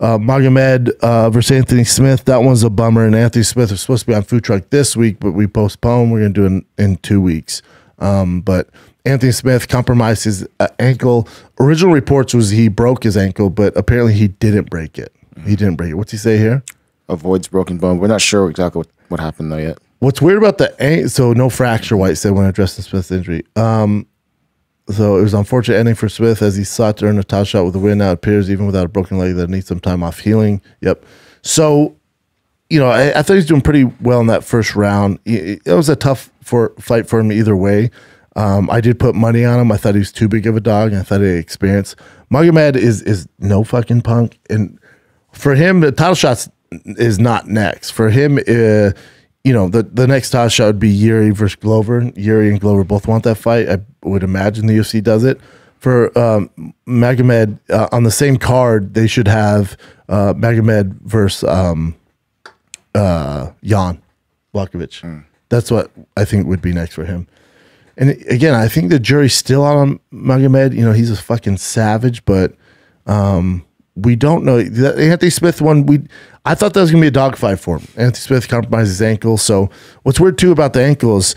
Uh, Magomed uh, versus Anthony Smith. That one's a bummer. And Anthony Smith was supposed to be on food truck this week, but we postponed. We're going to do it in, in two weeks. Um, but Anthony Smith compromised his uh, ankle. Original reports was he broke his ankle, but apparently he didn't break it. He didn't break it. What's he say here? Avoids broken bone. We're not sure exactly what, what happened though yet. What's weird about the ankle? so no fracture? White said when addressing Smith's injury. Um, so it was unfortunate ending for Smith as he sought to earn a title shot with the win. Now it appears even without a broken leg that needs some time off healing. Yep. So, you know, I, I thought he was doing pretty well in that first round. It, was a tough for fight for him either way. Um, I did put money on him. I thought he was too big of a dog. I thought he had experience. Magomed is is no fucking punk, and for him, the title shots is not next. For him, uh, you know, the, the next title shot would be Yuri versus Glover. Yuri and Glover both want that fight. I would imagine the UFC does it. For um, Magomed, uh, on the same card, they should have uh, Magomed versus um, uh, Jan Blachowicz. That's what I think would be next for him. And again, I think the jury's still out on Magomed. You know, he's a fucking savage, but um, we don't know. The Anthony Smith one, we I thought that was gonna be a dogfight for him. Anthony Smith compromised his ankle. So what's weird too about the ankle is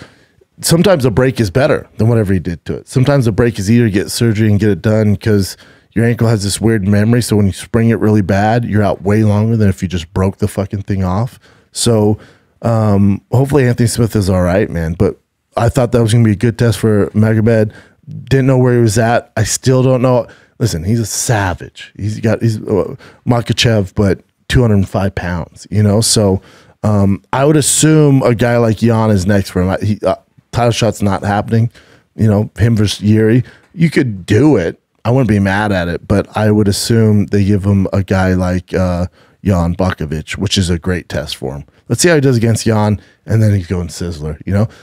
sometimes a break is better than whatever he did to it. Sometimes a break is either get surgery and get it done because your ankle has this weird memory. So when you spring it really bad, you're out way longer than if you just broke the fucking thing off. So um, hopefully Anthony Smith is all right, man. But I thought that was gonna be a good test for Magomed. Didn't know where he was at. I still don't know. Listen, he's a savage. He's got he's uh, Makhachev, but 205 pounds. You know, so um, I would assume a guy like Jan is next for him. He, uh, title shot's not happening. You know, him versus Yuri. You could do it. I wouldn't be mad at it, but I would assume they give him a guy like uh, Jan which is a great test for him. Let's see how he does against Jan, and then he's going Sizzler. You know,